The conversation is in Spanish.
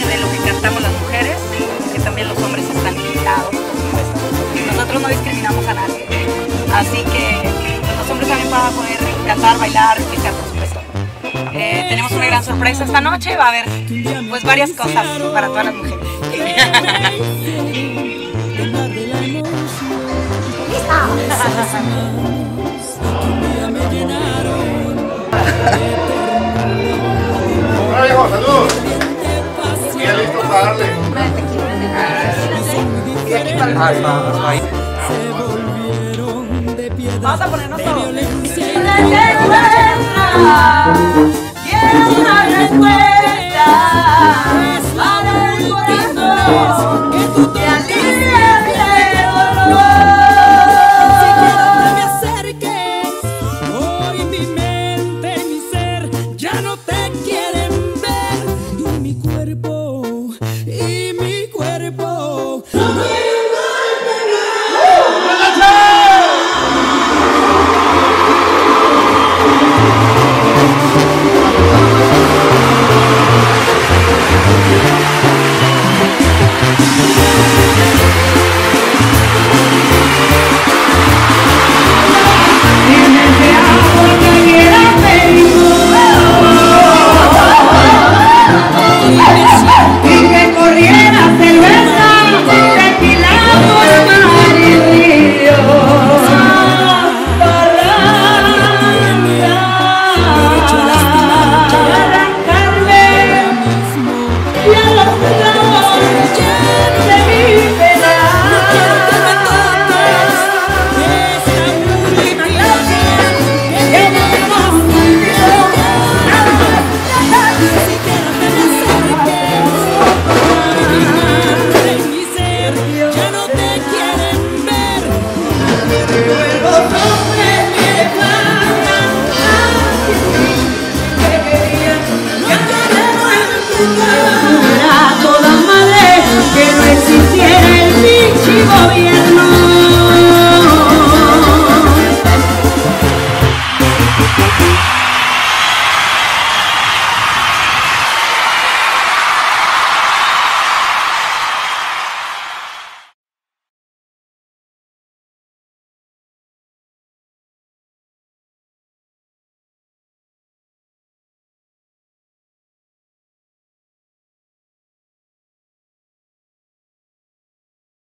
de lo que cantamos las mujeres, que también los hombres están invitados, por supuesto. Nosotros no discriminamos a nadie, así que los hombres también van a poder cantar, bailar, explicar, por supuesto. Eh, tenemos una gran sorpresa esta noche, va a haber pues varias cosas para todas las mujeres. darle. Vamos a ponernos todos. respuesta el corazón Somebody